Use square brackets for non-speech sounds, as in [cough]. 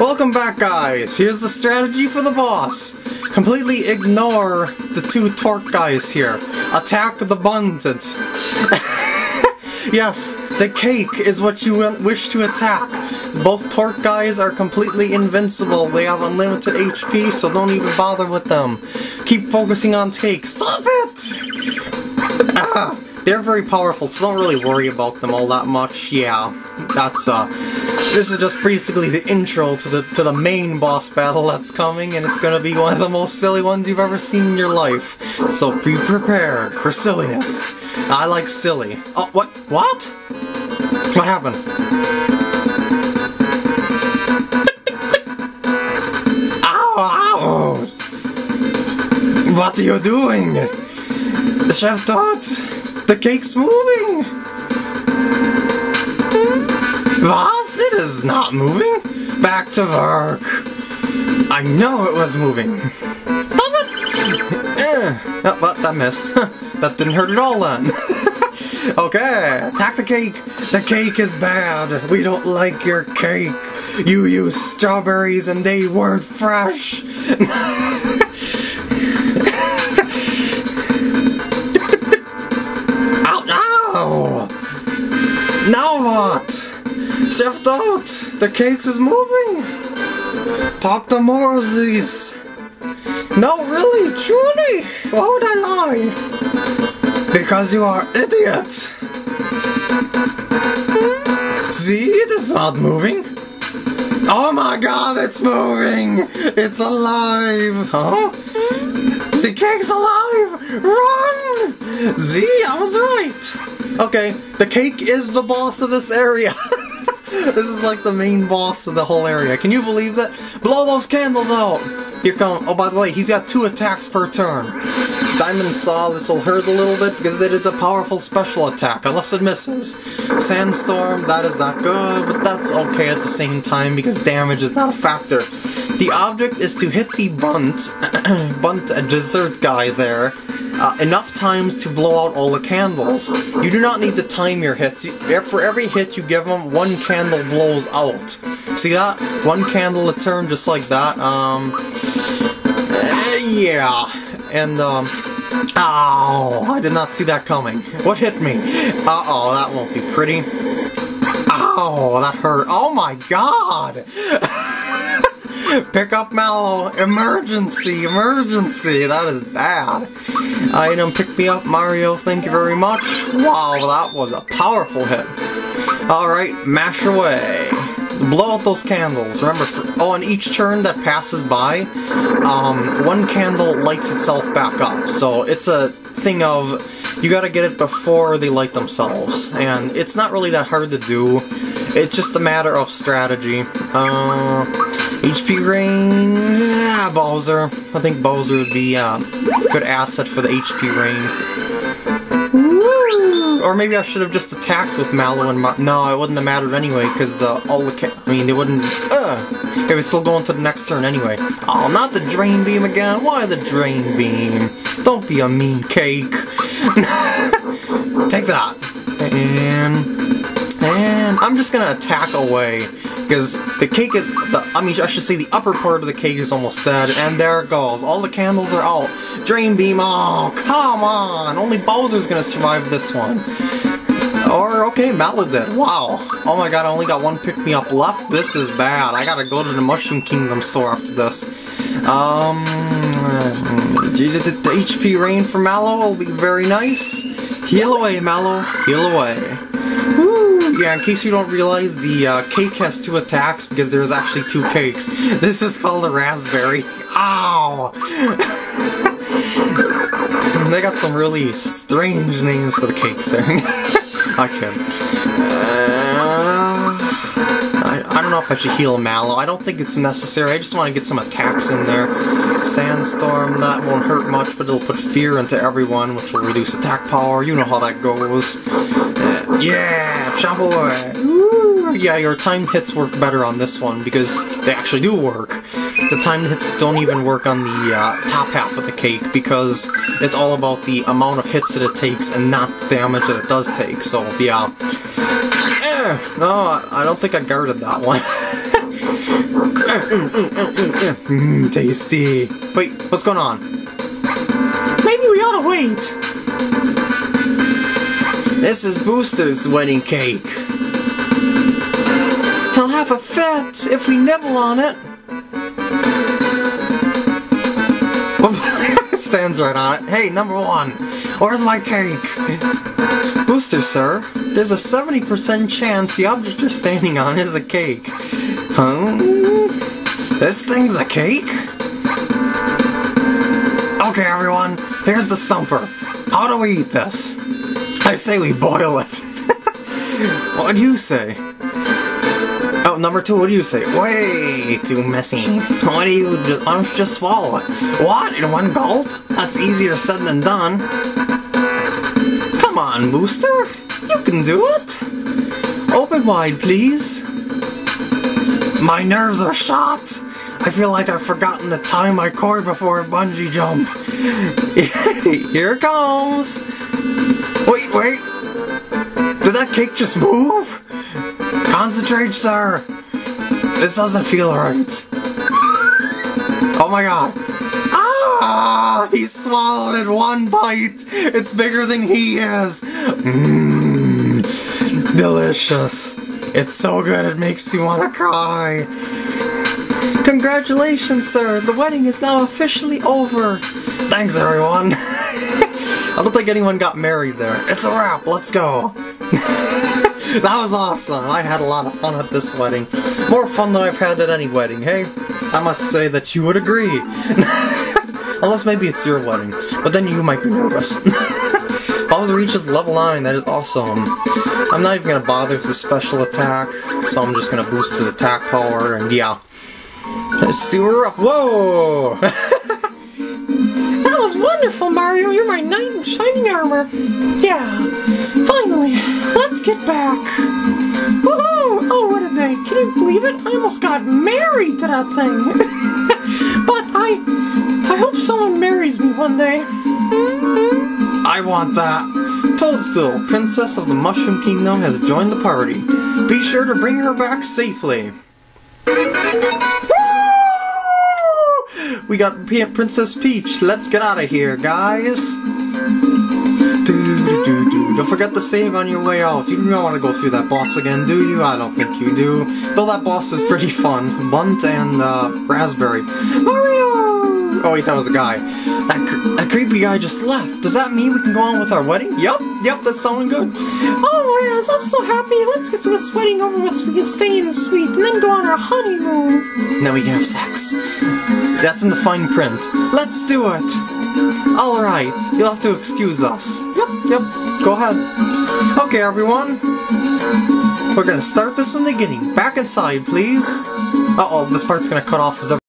Welcome back, guys! Here's the strategy for the boss. Completely ignore the two Torte guys here. Attack the bunted. [laughs] yes, the cake is what you wish to attack. Both Torte guys are completely invincible. They have unlimited HP, so don't even bother with them. Keep focusing on cake. Stop it! Ah, they're very powerful, so don't really worry about them all that much. Yeah, that's uh this is just basically the intro to the to the main boss battle that's coming, and it's gonna be one of the most silly ones you've ever seen in your life. So be prepared for silliness. I like silly. Oh, what? What? What happened? What are you doing? Chef Dot, the cake's moving! What? It is not moving! Back to work! I know it was moving! Stop it! Oh, well, that missed. [laughs] that didn't hurt at all then. [laughs] okay, attack the cake! The cake is bad! We don't like your cake! You used strawberries and they weren't fresh! [laughs] Now what? Chef out! The cakes is moving! Talk to more! No, really, truly! Why would I lie? Because you are idiot! See, it is not moving! Oh my god, it's moving! It's alive! Huh? The cake's alive! Run! Z, I was right! Okay, the cake is the boss of this area! [laughs] this is like the main boss of the whole area. Can you believe that? Blow those candles out! Here come. Oh, by the way, he's got two attacks per turn. Diamond Saw, this will hurt a little bit because it is a powerful special attack, unless it misses. Sandstorm, that is not good, but that's okay at the same time because damage is not a factor. The object is to hit the Bundt, [clears throat] Bundt dessert guy there, uh, enough times to blow out all the candles. You do not need to time your hits. For every hit you give them, one candle blows out. See that? One candle a turn, just like that. Um, uh, yeah. And, um, ow, I did not see that coming. What hit me? Uh-oh, that won't be pretty. Ow, that hurt. Oh my god! [laughs] Pick up Mallow. Emergency, emergency. That is bad. Item, pick me up, Mario. Thank you very much. Wow, that was a powerful hit. Alright, mash away. Blow out those candles. Remember, for, oh, on each turn that passes by, um, one candle lights itself back up. So it's a thing of you gotta get it before they light themselves. And it's not really that hard to do. It's just a matter of strategy. Uh, HP Rain, yeah, Bowser. I think Bowser would be a uh, good asset for the HP Rain. Or maybe I should have just attacked with Mallow and Ma No, it wouldn't have mattered anyway, because uh, all the I mean, they wouldn't... Uh, it was still going to the next turn anyway. Oh, not the Drain Beam again. Why the Drain Beam? Don't be a mean cake. [laughs] Take that. And... And I'm just gonna attack away because the cake is the I mean I should say the upper part of the cake is almost dead and there it goes. All the candles are out. Drain Beam oh come on. Only Bowser's gonna survive this one. Or okay Mallow did. Wow. Oh my god I only got one pick me up left. This is bad. I gotta go to the Mushroom Kingdom store after this. Um the HP rain for Mallow? Will be very nice. Heal away Mallow. Heal away. Woo! Yeah, in case you don't realize, the uh, cake has two attacks because there's actually two cakes. [laughs] This is called a raspberry. Ow! [laughs] they got some really strange names for the cakes there. [laughs] I can. Uh, I, I don't know if I should heal Mallow. I don't think it's necessary. I just want to get some attacks in there. Sandstorm, that won't hurt much, but it'll put fear into everyone, which will reduce attack power. You know how that goes. Yeah, Ooh, yeah, your time hits work better on this one because they actually do work. The time hits don't even work on the uh, top half of the cake because it's all about the amount of hits that it takes and not the damage that it does take. So yeah. Eh, no, I don't think I guarded that one. Mmm, [laughs] tasty. Wait, what's going on? Maybe we ought to wait. This is Booster's wedding cake. He'll have a fit if we nibble on it. [laughs] Stands right on it. Hey, number one, where's my cake? Booster, sir, there's a 70% chance the object you're standing on is a cake. Huh? This thing's a cake? Okay, everyone, here's the stumper. How do we eat this? I say we boil it. [laughs] What do you say? Oh, number two, what do you say? Way too messy. What do you just, why don't you just swallow it? What? In one gulp? That's easier said than done. Come on, Booster. You can do it. Open wide, please. My nerves are shot. I feel like I've forgotten to tie my cord before a bungee jump. [laughs] Here it comes. Wait. Did that cake just move? Concentrate, sir. This doesn't feel right. Oh my god. Ah! He swallowed it one bite. It's bigger than he is. Mmm. Delicious. It's so good it makes me want to cry. Congratulations, sir. The wedding is now officially over. Thanks, everyone. [laughs] I don't think anyone got married there. It's a wrap. Let's go. [laughs] that was awesome. I had a lot of fun at this wedding. More fun than I've had at any wedding, hey? I must say that you would agree. [laughs] Unless maybe it's your wedding. But then you might be nervous. [laughs] Bowser reaches level 9, that is awesome. I'm not even gonna bother with the special attack, so I'm just gonna boost his attack power, and yeah. Let's see where we're up. Whoa! Was wonderful, Mario. You're my knight in shining armor. Yeah. Finally, let's get back. Woohoo! Oh, what a day. Can you believe it? I almost got married to that thing. [laughs] but I I hope someone marries me one day. I want that. Toadstool, Princess of the Mushroom Kingdom, has joined the party. Be sure to bring her back safely. We got P- Princess Peach. Let's get out of here, guys. Don't forget to save on your way out. You don't want to go through that boss again, do you? I don't think you do. Though that boss is pretty fun. Bundt and uh, Raspberry. Mario! Oh wait, that was a guy. That, cr- that creepy guy just left. Does that mean we can go on with our wedding? Yup, yep, that's sounding good. Oh, yes, I'm so happy. Let's get this wedding over with so we can stay in the suite and then go on our honeymoon. Now we can have sex. That's in the fine print. Let's do it. All right, you'll have to excuse us. Yep, yep. Go ahead. Okay, everyone. We're gonna start this from the beginning. Back inside, please. Uh oh, this part's gonna cut off as